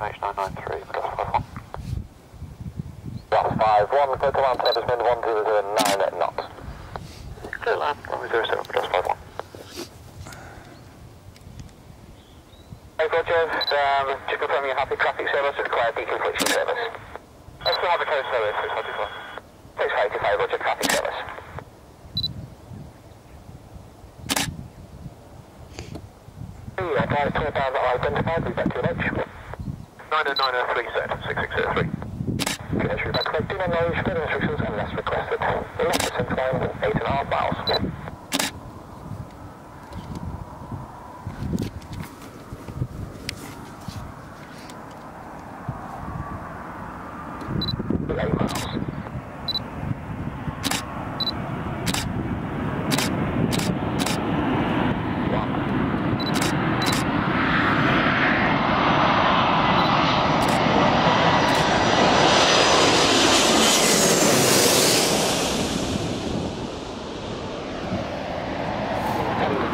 QNH993, Madras 51. That's 5 1, clear to land service wind 1009 knots. Clear land, 107, Madras 51. Hey Roger, um, just confirming you're happy traffic service required deconfliction service. Have a code service, 685. 685, Roger, traffic service. Yeah, drive 25 identified, we've got QNH. 9093 set, 6603. QNH, we've got correct, do not knowledge, further instructions unless requested.